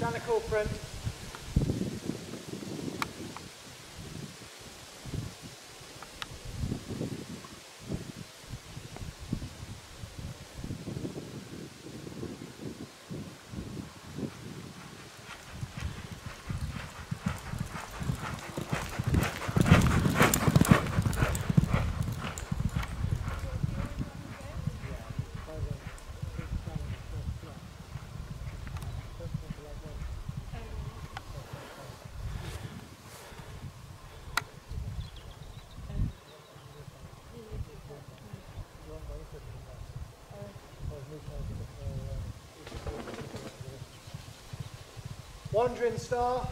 Chanical print. Wandering star.